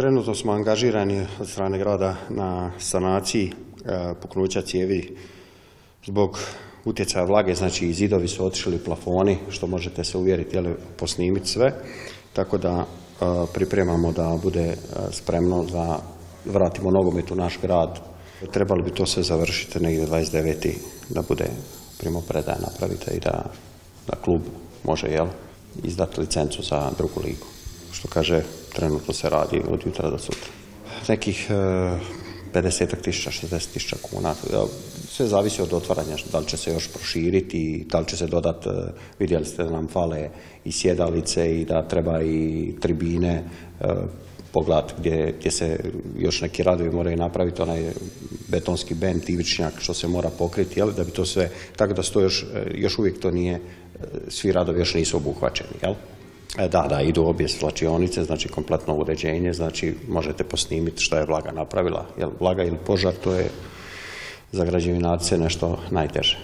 Trenutno smo angažirani od strane grada na sanaciji e, puknuća cijevi zbog utjecaja vlage, znači i zidovi su otišli plafoni, što možete se uvjeriti, jel, posnimiti sve, tako da e, pripremamo da bude e, spremno da vratimo nogomet u naš grad. Trebali bi to sve završiti negdje 29. da bude primopredaja napravite i da, da klub može jel, izdati licencu za drugu ligu. Što kaže, trenutno se radi od jutra do sutra. Nekih 50 tisuća, 60 tisuća kuna. Sve zavisi od otvaranja, da li će se još proširiti, da li će se dodati, e, vidjeli ste da nam fale i sjedalice i da treba i tribine, e, pogled gdje, gdje se još neki radovi moraju napraviti, onaj betonski ben, tivičnjak što se mora pokriti, jel, da bi to sve, tako da to još, e, još uvijek to nije, svi radovi još nisu obuhvaćeni, jel? E, da, da, idu obje svlačionice, znači kompletno uređenje, znači možete posnimiti što je vlaga napravila. Jer vlaga ili požar to je za građevinarce nešto najteže.